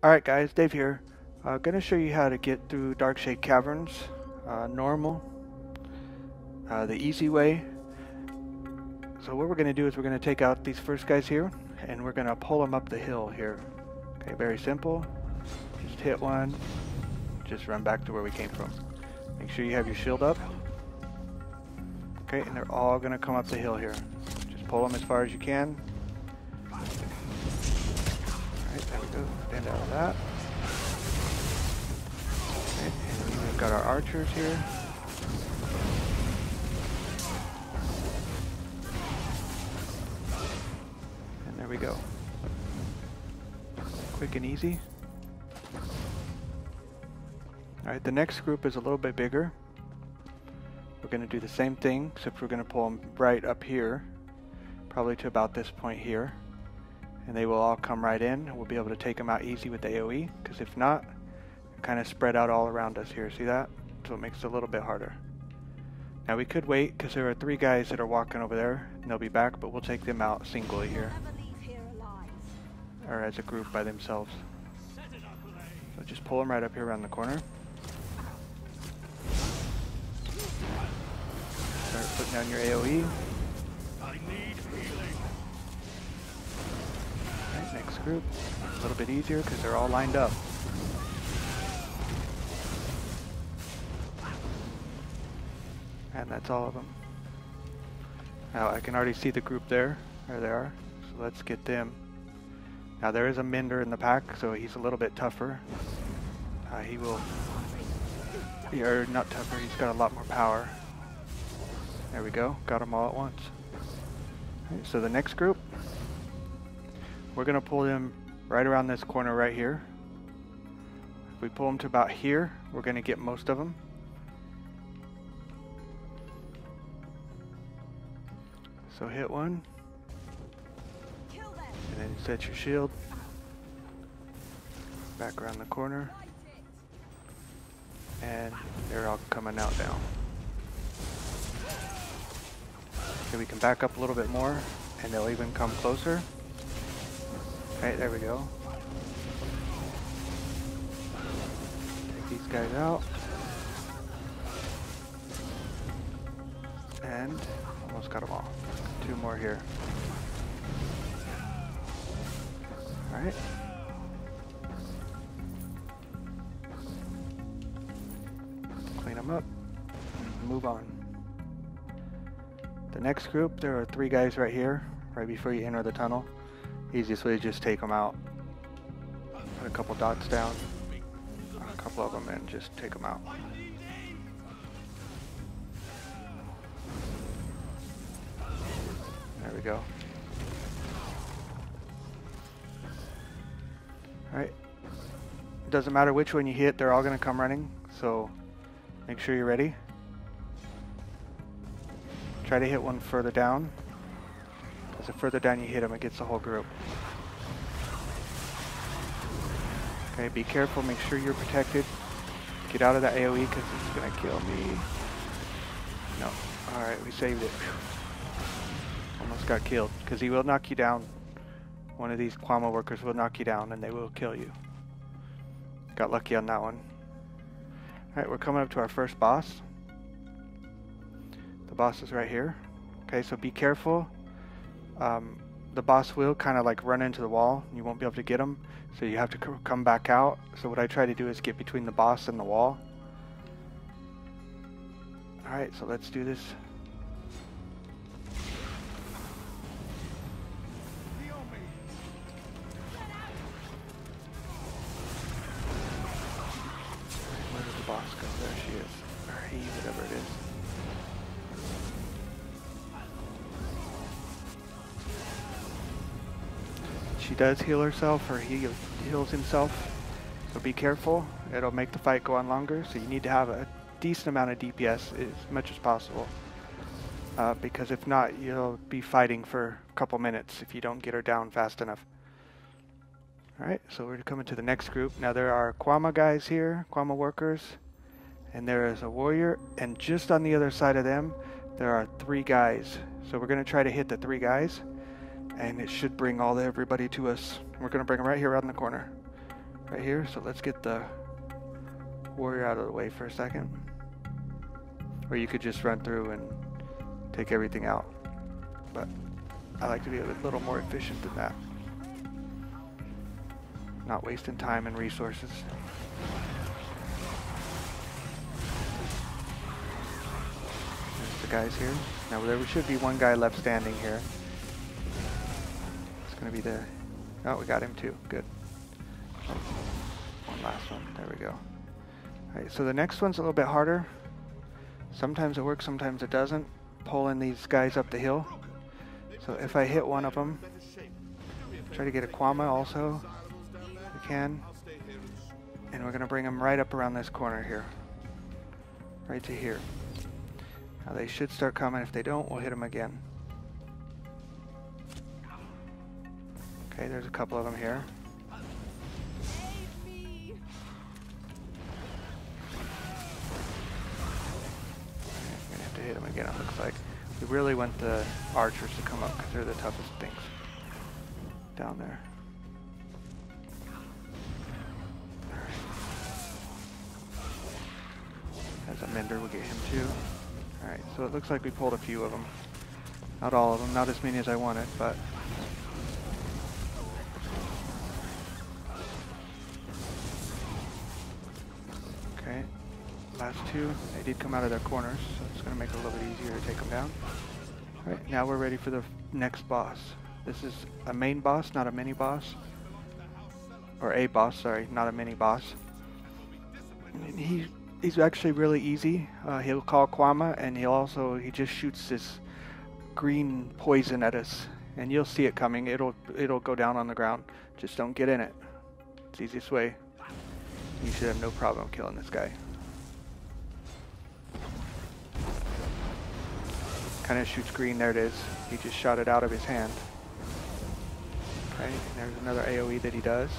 Alright guys, Dave here. Uh, gonna show you how to get through Darkshade Caverns. Uh, normal. Uh, the easy way. So what we're gonna do is we're gonna take out these first guys here and we're gonna pull them up the hill here. Okay, very simple. Just hit one. Just run back to where we came from. Make sure you have your shield up. Okay, and they're all gonna come up the hill here. Just pull them as far as you can. Out of that. And we've got our archers here. And there we go. Quick and easy. Alright, the next group is a little bit bigger. We're going to do the same thing, except we're going to pull them right up here, probably to about this point here. And they will all come right in, we'll be able to take them out easy with AoE, because if not, kind of spread out all around us here. See that? So it makes it a little bit harder. Now we could wait, because there are three guys that are walking over there, and they'll be back, but we'll take them out singly here, or as a group by themselves. So just pull them right up here around the corner. Start putting down your AoE. Next group. A little bit easier because they're all lined up. And that's all of them. Now I can already see the group there. There they are. So let's get them. Now there is a Minder in the pack, so he's a little bit tougher. Uh, he will... Or not tougher, he's got a lot more power. There we go, got them all at once. Right, so the next group, we're going to pull them right around this corner right here. If we pull them to about here, we're going to get most of them. So hit one. And then set your shield. Back around the corner. And they're all coming out now. Okay, we can back up a little bit more and they'll even come closer. Alright, there we go. Take these guys out. And almost got them all. Two more here. Alright. Clean them up. Move on. The next group, there are three guys right here, right before you enter the tunnel. Easiest way is just take them out. Put a couple dots down, a couple of them, and just take them out. There we go. Alright. It doesn't matter which one you hit, they're all going to come running, so make sure you're ready. Try to hit one further down. The further down you hit him, it gets the whole group. Okay, be careful, make sure you're protected. Get out of that AoE because it's going to kill me. No. Alright, we saved it. Almost got killed. Because he will knock you down. One of these Kwama workers will knock you down and they will kill you. Got lucky on that one. Alright, we're coming up to our first boss. The boss is right here. Okay, so be careful. Um, the boss will kind of like run into the wall. You won't be able to get him. So you have to come back out. So what I try to do is get between the boss and the wall. Alright, so let's do this. Where did the boss go? There she is. Or he, whatever it is. She does heal herself, or he heals himself. So be careful. It'll make the fight go on longer. So you need to have a decent amount of DPS as much as possible. Uh, because if not, you'll be fighting for a couple minutes if you don't get her down fast enough. Alright, so we're coming to the next group. Now there are Kwama guys here, Kwama workers, and there is a warrior, and just on the other side of them, there are three guys. So we're going to try to hit the three guys, and it should bring all everybody to us. We're going to bring them right here around the corner. right here. So let's get the warrior out of the way for a second. Or you could just run through and take everything out. But I like to be a little more efficient than that. Not wasting time and resources. There's the guys here. Now there should be one guy left standing here. It's gonna be the... Oh, we got him too. Good. One last one. There we go. Alright, so the next one's a little bit harder. Sometimes it works, sometimes it doesn't. Pulling these guys up the hill. So if I hit one of them, try to get a Kwama also, if we can. And we're going to bring them right up around this corner here. Right to here. Now they should start coming. If they don't, we'll hit them again. Okay, there's a couple of them here. hit them again, it looks like. We really want the archers to come up because they're the toughest things down there. As a mender, we'll get him too. Alright, so it looks like we pulled a few of them. Not all of them, not as many as I wanted, but... last two, they did come out of their corners, so it's going to make it a little bit easier to take them down. Alright, now we're ready for the next boss. This is a main boss, not a mini boss. Or a boss, sorry, not a mini boss. And he he's actually really easy. Uh, he'll call Kwama, and he'll also he just shoots this green poison at us, and you'll see it coming. It'll it'll go down on the ground. Just don't get in it. It's the easiest way. You should have no problem killing this guy. Kind of shoots green. There it is. He just shot it out of his hand. Okay, there's another AoE that he does.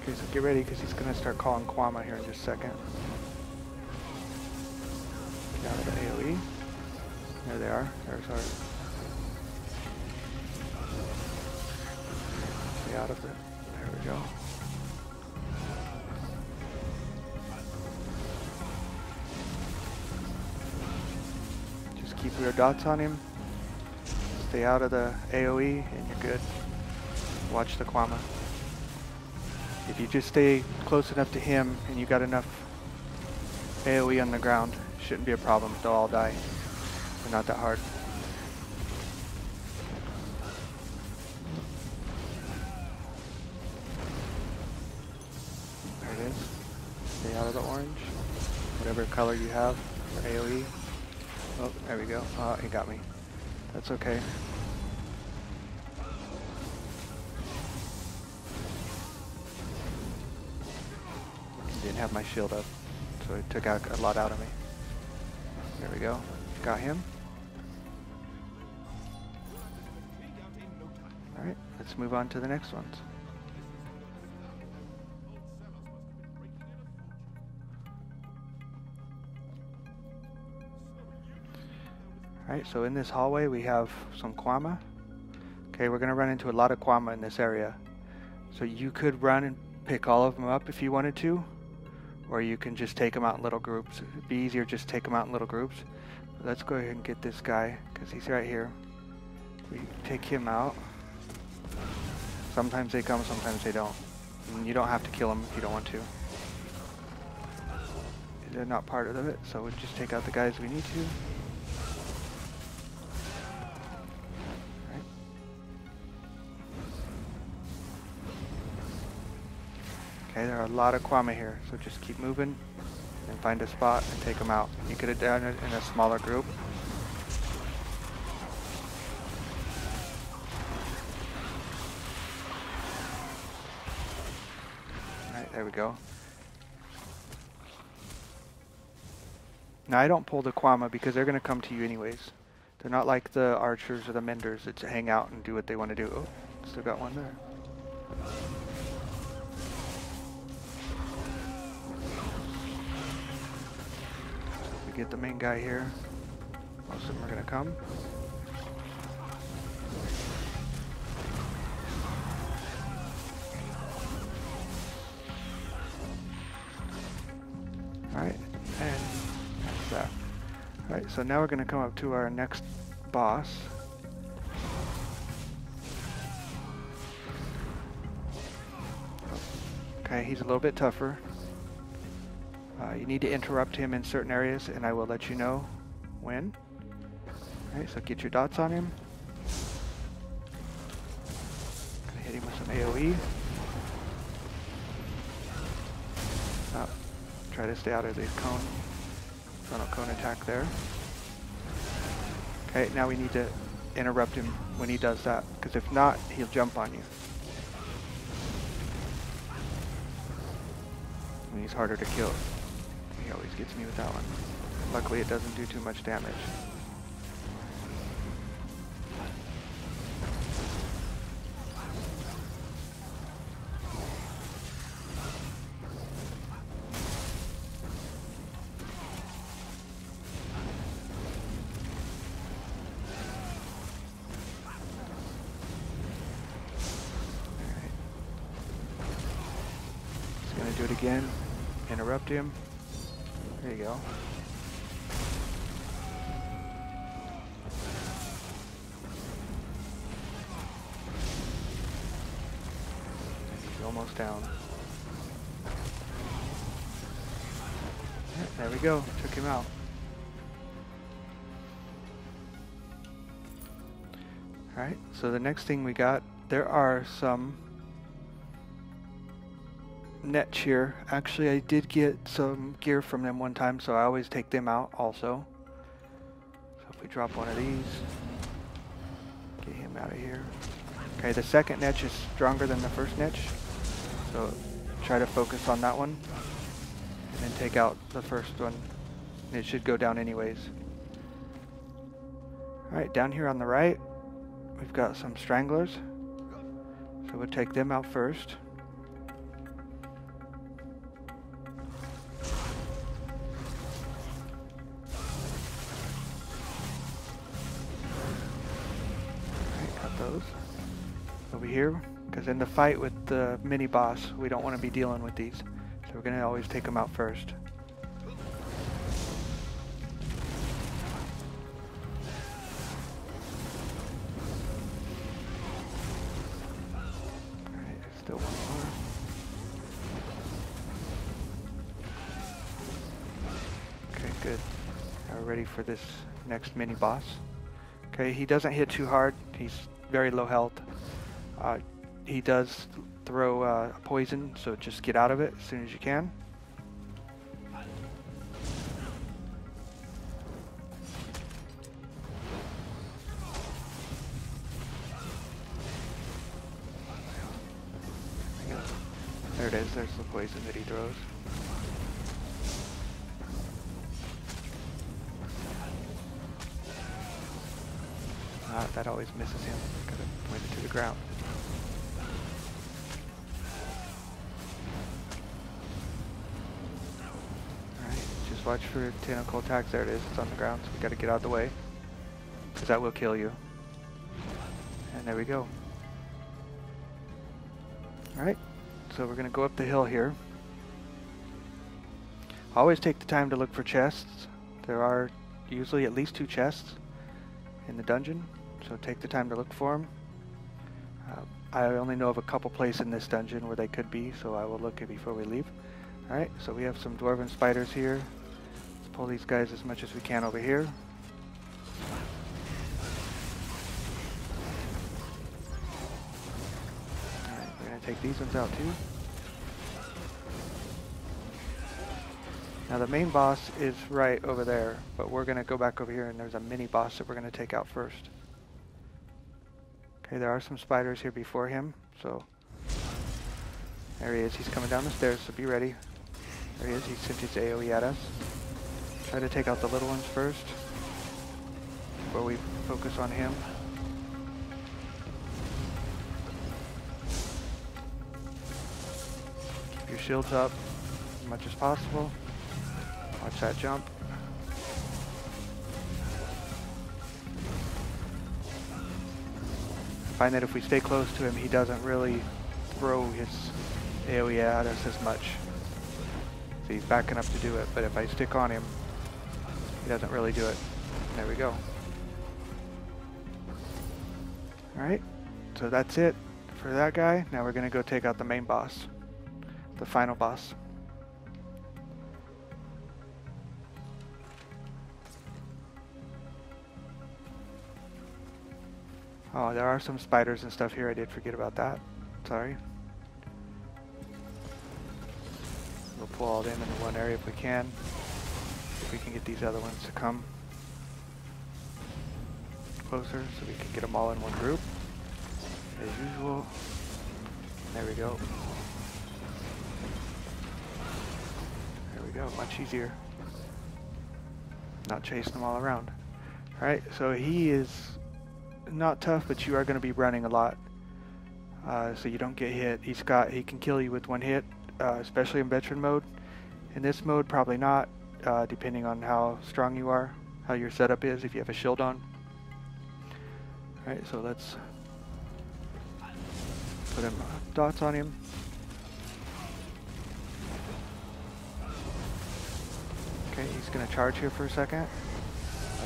Okay, so get ready because he's going to start calling Kwama here in just a second. Get out of the AoE. There they are. There's our... Stay out of it. There we go. Your dots on him. Stay out of the AoE and you're good. Watch the Kwama. If you just stay close enough to him and you got enough AoE on the ground, shouldn't be a problem. They'll all die. They're not that hard. There it is. Stay out of the orange. Whatever color you have for AoE. Oh, there we go. Oh, he got me. That's okay. Didn't have my shield up, so it took out a lot out of me. There we go. Got him. Alright, let's move on to the next ones. Alright, so in this hallway we have some Kwama. Okay, we're going to run into a lot of Kwama in this area. So you could run and pick all of them up if you wanted to, or you can just take them out in little groups. It'd be easier just take them out in little groups. But let's go ahead and get this guy, because he's right here. We take him out. Sometimes they come, sometimes they don't. And you don't have to kill them if you don't want to. They're not part of it, so we just take out the guys we need to. Okay, there are a lot of Kwama here, so just keep moving and find a spot and take them out. You could have done it in a smaller group. Alright, there we go. Now I don't pull the Kwama because they're going to come to you anyways. They're not like the archers or the menders that hang out and do what they want to do. Oh, still got one there. get the main guy here. Most of them are gonna come. Alright, and that's that. Alright, so now we're gonna come up to our next boss. Okay, he's a little bit tougher. You need to interrupt him in certain areas, and I will let you know when. Alright, so get your dots on him. Gonna hit him with some AoE. Uh, try to stay out of the cone, frontal cone attack there. Okay, now we need to interrupt him when he does that, because if not, he'll jump on you. And he's harder to kill. He always gets me with that one. Luckily it doesn't do too much damage. Do it again. Interrupt him. There you go. He's almost down. There we go. Took him out. Alright, so the next thing we got, there are some netch here. Actually, I did get some gear from them one time, so I always take them out also. So if we drop one of these, get him out of here. Okay, the second netch is stronger than the first netch, so try to focus on that one, and then take out the first one. It should go down anyways. Alright, down here on the right, we've got some stranglers. So we'll take them out first. Over here because in the fight with the mini boss we don't want to be dealing with these. So we're going to always take them out first. Still one more. Okay good. Now we're ready for this next mini boss. Okay he doesn't hit too hard. He's very low health. Uh, he does throw uh, poison, so just get out of it as soon as you can. There it is, there's the poison that he throws. Uh, that always misses him. Watch for tentacle attacks. There it is. It's on the ground, so we gotta get out of the way. Because that will kill you. And there we go. Alright, so we're gonna go up the hill here. Always take the time to look for chests. There are usually at least two chests in the dungeon so take the time to look for them. Uh, I only know of a couple places in this dungeon where they could be, so I will look before we leave. Alright, so we have some dwarven spiders here. Pull these guys as much as we can over here. We're going to take these ones out too. Now the main boss is right over there, but we're going to go back over here and there's a mini boss that we're going to take out first. Okay, there are some spiders here before him, so there he is. He's coming down the stairs, so be ready. There he is. He sent his AoE at us. Try to take out the little ones first before we focus on him. Keep your shields up as much as possible. Watch that jump. find that if we stay close to him, he doesn't really throw his AoE at us as much. So he's backing up to do it, but if I stick on him, he doesn't really do it. There we go. Alright, so that's it for that guy. Now we're going to go take out the main boss. The final boss. Oh, there are some spiders and stuff here. I did forget about that. Sorry. We'll pull all them into one area if we can. If we can get these other ones to come closer so we can get them all in one group. As usual. There we go. There we go. Much easier. Not chasing them all around. Alright, so he is not tough, but you are going to be running a lot. Uh, so you don't get hit. He's got he can kill you with one hit, uh, especially in veteran mode. In this mode, probably not, uh, depending on how strong you are, how your setup is, if you have a shield on. Alright, so let's put him dots on him. Okay, he's gonna charge here for a second.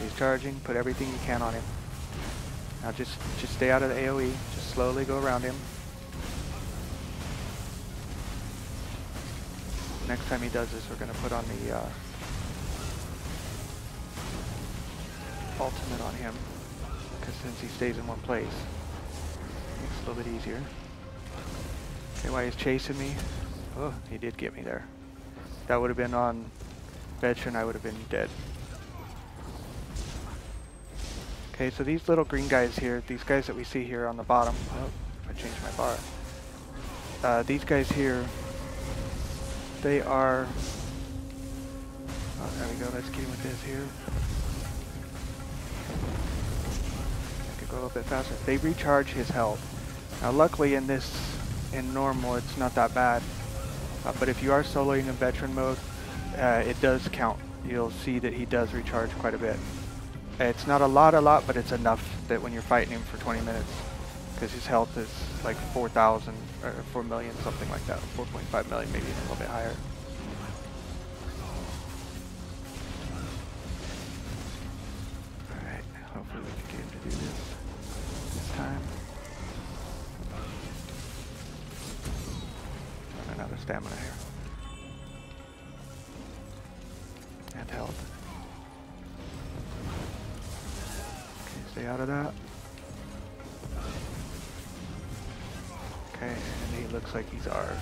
He's charging, put everything you can on him. Now just, just stay out of the AoE. Just slowly go around him. Next time he does this, we're going to put on the uh, ultimate on him. Because since he stays in one place, makes it a little bit easier. Okay, while he's chasing me, oh, he did get me there. That would have been on veteran, I would have been dead. Okay, so these little green guys here, these guys that we see here on the bottom, oh, I changed my bar. Uh, these guys here, they are, oh, there we go, let's get him with this here. I could go a little bit faster. They recharge his health. Now luckily in this, in normal, it's not that bad. Uh, but if you are soloing in veteran mode, uh, it does count. You'll see that he does recharge quite a bit. It's not a lot, a lot, but it's enough that when you're fighting him for 20 minutes, because his health is like 4,000 or 4 million, something like that, 4.5 million, maybe a little bit higher. Alright, hopefully we can get him to do this this time. Out of stamina here. And health. Stay out of that. Okay, and he looks like he's ours.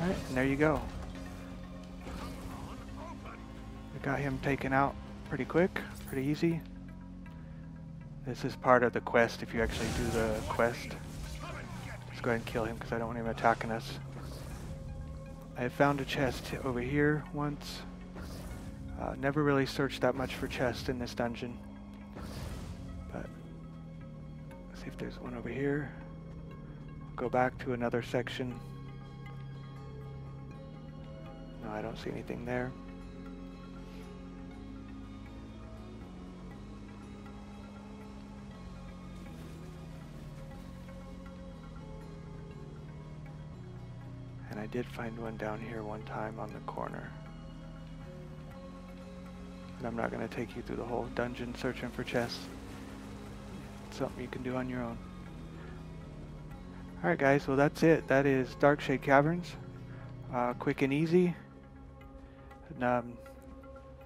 Alright, and there you go. We got him taken out pretty quick, pretty easy. This is part of the quest if you actually do the quest. Let's go ahead and kill him because I don't want him attacking us. I found a chest over here once. Uh, never really searched that much for chests in this dungeon. But, see if there's one over here. Go back to another section. No, I don't see anything there. And I did find one down here one time on the corner. And I'm not going to take you through the whole dungeon searching for chests. Something you can do on your own. Alright guys, well that's it. That is Darkshade Caverns. Uh, quick and easy. And, um,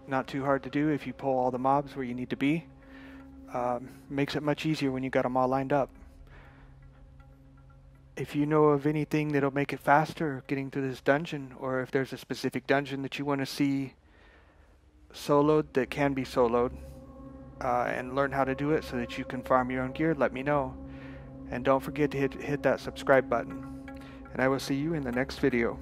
not too hard to do if you pull all the mobs where you need to be. Um, makes it much easier when you got them all lined up. If you know of anything that'll make it faster getting to this dungeon, or if there's a specific dungeon that you want to see soloed that can be soloed uh, and learn how to do it so that you can farm your own gear, let me know. And don't forget to hit, hit that subscribe button. And I will see you in the next video.